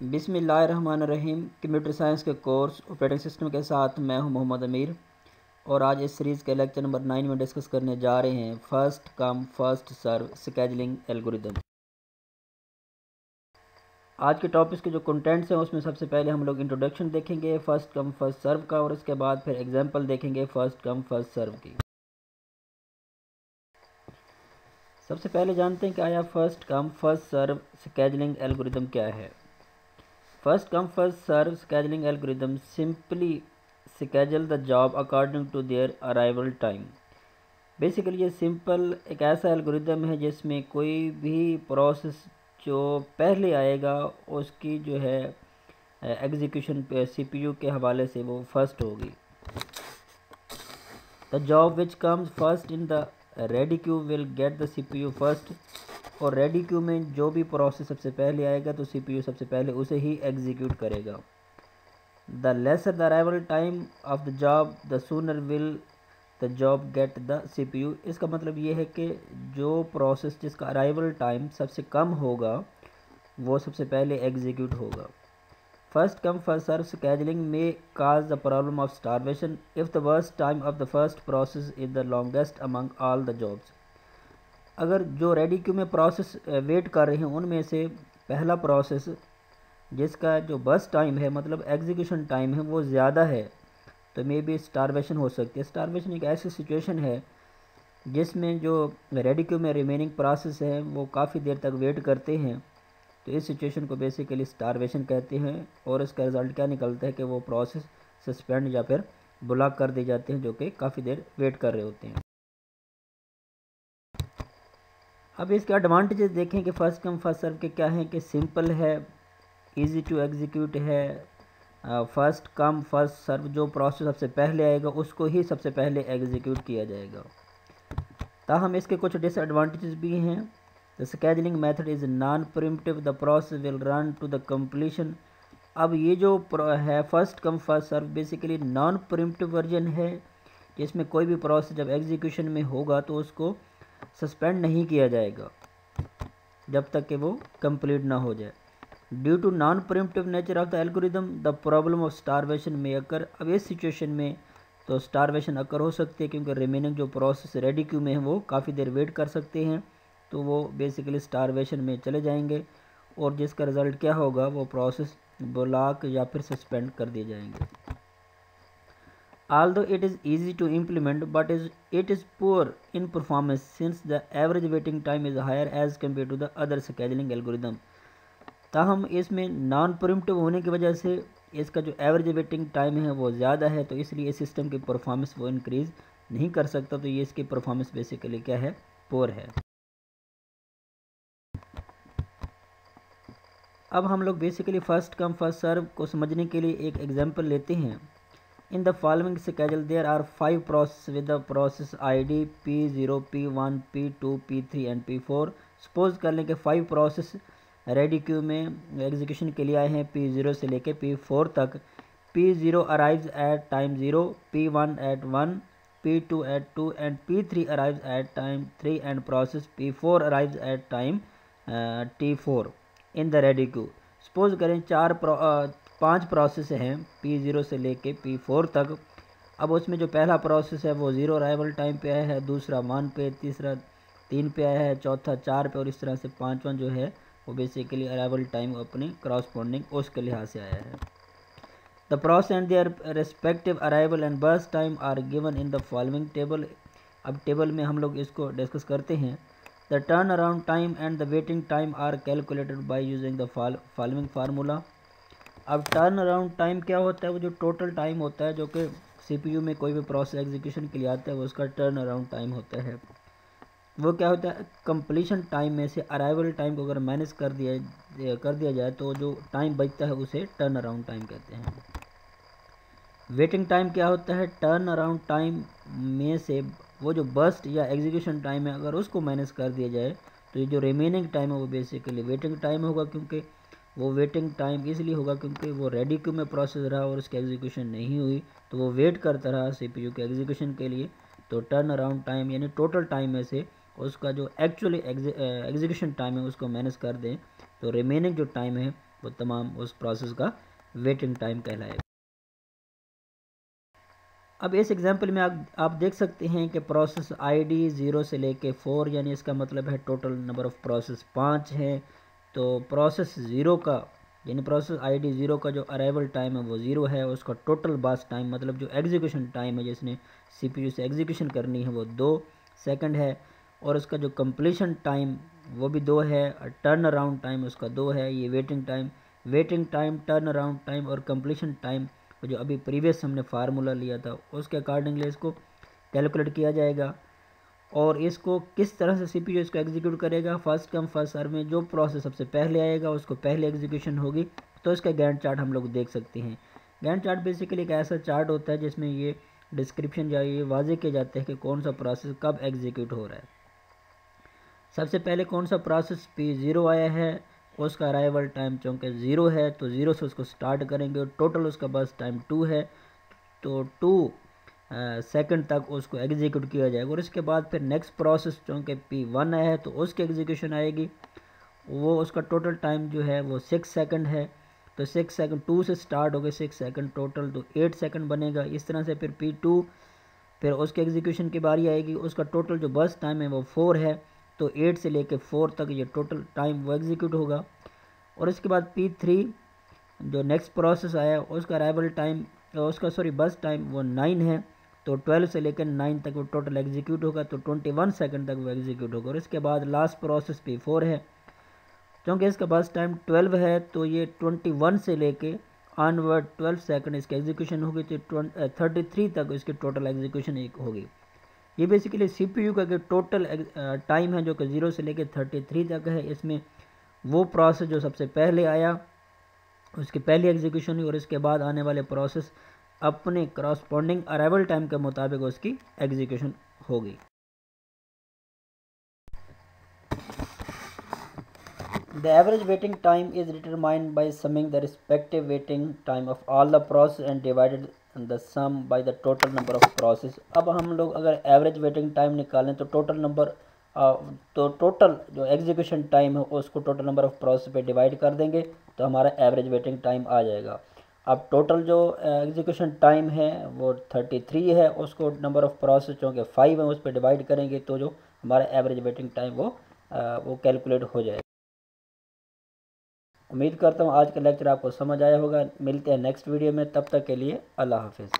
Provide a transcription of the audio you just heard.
बिसमीम computer science के course, operating system के साथ मैं हूँ मोहम्मद अमीर। और आज इस सीरीज़ के लेक्चर नंबर नाइन में डिस्कस करने जा रहे हैं first come first serve scheduling algorithm. आज के टॉपिक्स के जो कंटेंट्स हैं, उसमें सबसे पहले हम लोग इंट्रोडक्शन देखेंगे, फ़र्स्ट कम फ़र्स्ट सर्व का, और उसके बाद फिर एग्ज़ाम्पल देखेंगे फ़र्स्ट कम फ़र्स्ट सर्व की। सबसे पहले जानते हैं कि आया first come first serve scheduling algorithm क्या है। First come first serve scheduling algorithm simply schedule the job according to their arrival time basically ये सिंपल एक ऐसा एल्गोरिदम है जिसमें कोई भी प्रोसेस जो पहले आएगा, उसकी जो है एग्जीक्यूशन सीपीयू के हवाले से वो फ़र्स्ट होगी। The job which comes first in the ready queue will get the CPU first और रेडी क्यू में जो भी प्रोसेस सबसे पहले आएगा तो सीपीयू सबसे पहले उसे ही एग्जीक्यूट करेगा। The lesser the arrival time of the job the sooner will the job get the CPU इसका मतलब ये है कि जो प्रोसेस जिसका अराइवल टाइम सबसे कम होगा, वो सबसे पहले एग्जीक्यूट होगा। First come, first serve scheduling may cause the problem of starvation. If the worst time of the first process is the longest among all the jobs. अगर जो रेडी क्यू में process wait कर रहे हैं, उनमें से पहला प्रोसेस जिसका जो बस टाइम है मतलब एग्जीक्यूशन टाइम है, वो ज़्यादा है तो मे बी स्टारवेशन हो सकती है। स्टारवेशन एक ऐसी सिचुएशन है, जिसमें जो रेडी क्यू में रिमेनिंग प्रोसेस है, वो काफ़ी देर तक वेट करते हैं तो इस सिचुएशन को बेसिकली स्टारवेशन कहते हैं, और इसका रिज़ल्ट क्या निकलता है कि वो प्रोसेस सस्पेंड या फिर ब्लॉक कर दिए जाते हैं, जो कि काफ़ी देर वेट कर रहे होते हैं। अब इसके एडवांटेजेस देखें कि फ़र्स्ट कम फ़र्स्ट सर्व के क्या हैं कि सिंपल है इजी टू एग्जीक्यूट है फ़र्स्ट कम फ़र्स्ट सर्व जो प्रोसेस सबसे पहले आएगा, उसको ही सबसे पहले एग्जीक्यूट किया जाएगा ताहम इसके कुछ डिसएडवांटेजेस भी हैं the scheduling method is non-preemptive. The process will run to the completion. अब ये जो है first come first serve basically non preemptive version है, जिसमें कोई भी प्रोसेस जब एग्जीक्यूशन में होगा तो उसको सस्पेंड नहीं किया जाएगा, जब तक कि वो कंप्लीट ना हो जाए। Due to non preemptive nature of the algorithm the problem of starvation में अकर अब इस सिचुएशन में तो स्टारवेशन अकर हो सकती है, क्योंकि रिमेनिंग जो प्रोसेस रेडी क्यू में है, वो काफ़ी देर वेट कर सकते हैं तो वो बेसिकली स्टारवेशन में चले जाएँगे। और जिसका रिज़ल्ट क्या होगा, वो प्रोसेस ब्लॉक या फिर सस्पेंड कर दिए जाएँगे। Although it is easy to implement, but is, it is poor in performance since the average waiting time is higher as compared to the other scheduling algorithm. ताहम इसमें नॉन प्रिम्प्टिव होने की वजह से इसका जो एवरेज वेटिंग टाइम है वो ज़्यादा है तो इसलिए इस सिस्टम की परफॉर्मेंस वो इंक्रीज़ नहीं कर सकता तो ये इसकी परफॉर्मेंस बेसिकली क्या है? पोर है। अब हम लोग basically first come first serve को समझने के लिए एक एग्जांपल लेते हैं। In the following schedule there are five process with the process ID P zero P one P two P three and P four suppose कर लें कि फाइव प्रोसेस रेडी क्यू में एग्जीक्यूशन के लिए आए हैं पी ज़ीरो से लेके पी फोर तक। P zero arrive at time zero P one at one P two at two and P three arrive at time three and process P four arrive at time T four in the ready queue suppose करें चार pro, पाँच process हैं P zero से लेके P four तक। अब उसमें जो पहला प्रोसेस है, वो ज़ीरो अराइवल टाइम पे आया है, दूसरा वन पे, तीसरा तीन पे आया है, चौथा चार पे, और इस तरह से पाँचवा जो है, वो बेसिकली अराइवल टाइम अपने क्रॉसपॉन्डिंग उसके लिहाज से आया है। The process and their respective arrival and burst time are given in the following table अब टेबल में हम लोग इसको डिस्कस करते हैं। The turnaround time and the waiting time are calculated by using the following formula. अब turn around time क्या होता है? वो जो टोटल टाइम होता है, जो कि सीपीयू में कोई भी प्रोसेस एग्जीक्यूशन के लिए आता है, वो उसका टर्न अराउंड टाइम होता है। वो क्या होता है? कंप्लीशन टाइम में से अराइवल टाइम को अगर मैनेज कर दिया कर दिया जाए तो जो टाइम बचता है, उसे टर्न अराउंड टाइम कहते हैं। वेटिंग टाइम क्या होता है? टर्न अराउंड टाइम में से वो जो बस्ट या एग्जीक्यूशन टाइम है, अगर उसको मैनेज कर दिया जाए तो ये जो रिमेनिंग टाइम है, वो बेसिकली वेटिंग टाइम होगा, क्योंकि वो वेटिंग टाइम इसलिए होगा क्योंकि वो रेडी क्यू में प्रोसेस रहा और उसकी एग्जीक्यूशन नहीं हुई तो वो वेट करता रहा सीपीयू के एग्जीक्यूशन के लिए। तो टर्न अराउंड टाइम यानी टोटल टाइम में से उसका जो एक्चुअली एग्जीक्यूशन टाइम है उसको मैनेज कर दें। तो रिमेनिंग जो टाइम है वो तमाम उस प्रोसेस का वेटिंग टाइम कहलाएगा। अब इस एग्जांपल में आप आप देख सकते हैं कि प्रोसेस आईडी ज़ीरो से लेके फोर यानी इसका मतलब है टोटल नंबर ऑफ़ प्रोसेस पाँच है। तो प्रोसेस ज़ीरो का, यानी प्रोसेस आईडी ज़ीरो का जो अराइवल टाइम है, वो ज़ीरो है उसका टोटल बास टाइम मतलब जो एग्जीक्यूशन टाइम है, जिसने सीपीयू से एग्जीक्यूशन करनी है, वो दो सेकंड है, और उसका जो कंप्लीशन टाइम वो भी दो है टर्न अराउंड टाइम उसका दो है, ये waiting time waiting time turn around time और कंप्लीशन टाइम जो अभी प्रीवियस हमने फार्मूला लिया था, उसके अकॉर्डिंगली इसको कैलकुलेट किया जाएगा। और इसको किस तरह से सी इसको एग्जीक्यूट करेगा? फ़र्स्ट कम फ़र्स्ट सर में जो प्रोसेस सबसे पहले आएगा, उसको पहले एग्जीक्यूशन होगी। तो इसका गैंड चार्ट हम लोग देख सकते हैं। गैंड चार्ट बेसिकली एक ऐसा चार्ट होता है जिसमें ये डिस्क्रिप्शन या ये वाजे किए जाते हैं कि कौन सा प्रोसेस कब एग्जीक्यूट हो रहा है। सबसे पहले कौन सा प्रोसेस पी ज़ीरो आया है, उसका अराइवल टाइम चूँकि ज़ीरो है तो ज़ीरो से उसको स्टार्ट करेंगे और टोटल उसका बस टाइम टू है। तो टू सेकंड तक उसको एग्जीक्यूट किया जाएगा। और इसके बाद फिर नेक्स्ट प्रोसेस चूँकि पी वन है तो उसकी एग्जीक्यूशन आएगी। वो उसका टोटल टाइम जो है, वो सिक्स सेकंड है। तो सिक्स सेकंड टू से स्टार्ट हो गए सिक्स सेकंड टोटल तो एट सेकंड बनेगा। इस तरह से फिर पी टू फिर उसके एग्जीक्यूशन की बारी आएगी। उसका टोटल जो बस टाइम है, वो फोर है। तो एट से लेके फोर तक ये टोटल टाइम वो एग्जीक्यूट होगा। और इसके बाद पी थ्री जो नेक्स्ट प्रोसेस आया, उसका अराइवल टाइम उसका सॉरी बस टाइम वो नाइन है। तो ट्वेल्व से लेकर नाइन तक वो टोटल एग्जीक्यूट होगा तो ट्वेंटी वन सेकेंड तक वो एग्जीक्यूट होगा। और इसके बाद लास्ट प्रोसेस पी फोर है। क्योंकि इसका बस टाइम ट्वेल्व है तो ये ट्वेंटी वन से लेके ऑनवर्ड ट्वेल्व सेकंड इसकी एग्जीक्यूशन होगी तो थर्टी थ्री तक इसकी टोटल एग्जीक्यूशन एक होगी। ये बेसिकली सीपीयू का टोटल टाइम है, जो कि ज़ीरो से लेकर थर्टी थ्री तक है, इसमें वो प्रोसेस जो सबसे पहले आया, उसकी पहली एग्जीक्यूशन हुई, और इसके बाद आने वाले प्रोसेस अपने क्रॉसपॉन्डिंग अराइवल टाइम के मुताबिक उसकी एग्जीक्यूशन होगी। The average waiting time is determined by summing the respective waiting time of all the process and divided the sum by the total number of process अब हम लोग अगर average waiting time निकालें तो टोटल नंबर तो total जो execution time है, उसको टोटल नंबर ऑफ़ प्रोसेस पे डिवाइड कर देंगे तो हमारा एवरेज वेटिंग टाइम आ जाएगा। अब टोटल जो एग्जीक्यूशन टाइम है वो थर्टी थ्री है उसको नंबर ऑफ़ प्रोसेस चूँकि फाइव है उस पर डिवाइड करेंगे तो जो हमारा एवरेज वेटिंग टाइम वो आ, वो कैलकुलेट हो जाएगा। उम्मीद करता हूँ आज का लेक्चर आपको समझ आया होगा। मिलते हैं नेक्स्ट वीडियो में तब तक के लिए अल्लाह हाफिज़।